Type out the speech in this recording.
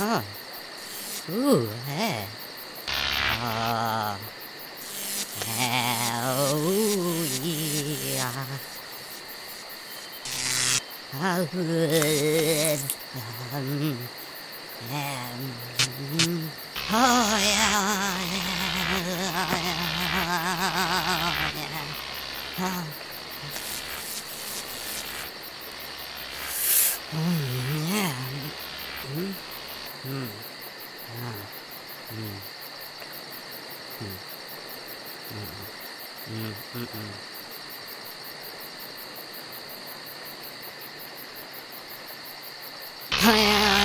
Ah. Ooh, hey. Um, um, oh, yeah. yeah. Ah. Mm, yeah. Mm, mm, ah, mm, mm, mm, mm, mm, mm. Yeah.